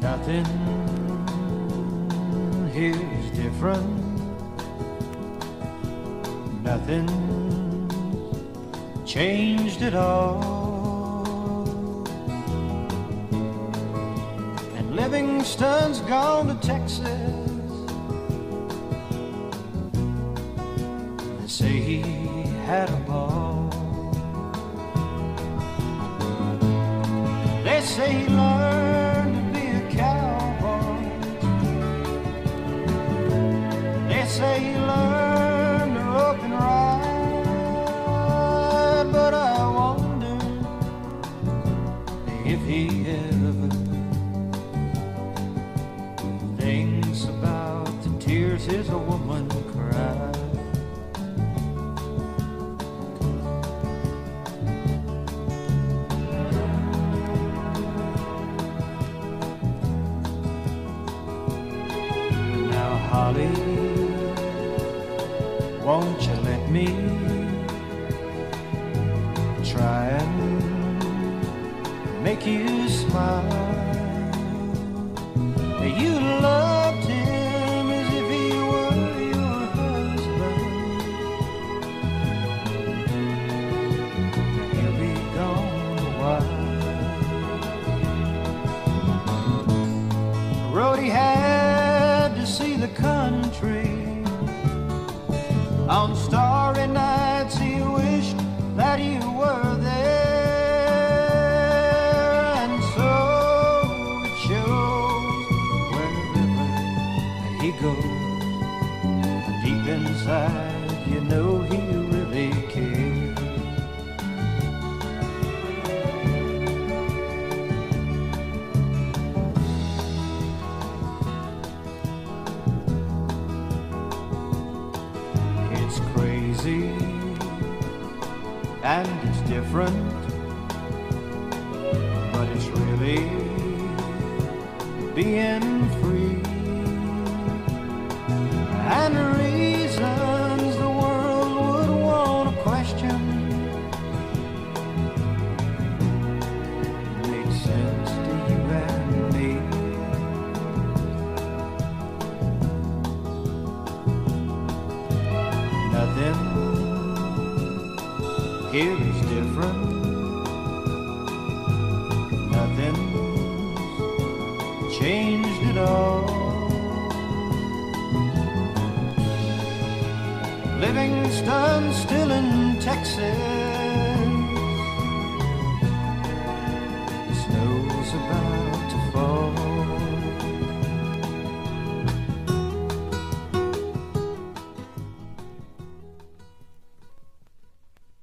Nothing here's different. Nothing changed at all. And Livingston's gone to Texas. They say he had a ball. They say he learned Holly, won't you let me try and make you smile? On starry nights he wished that you were there. And so it shows wherever he goes. Deep inside, It's crazy and it's different, but it's really being free here is different. Nothing's changed at all. Livingston still in Texas.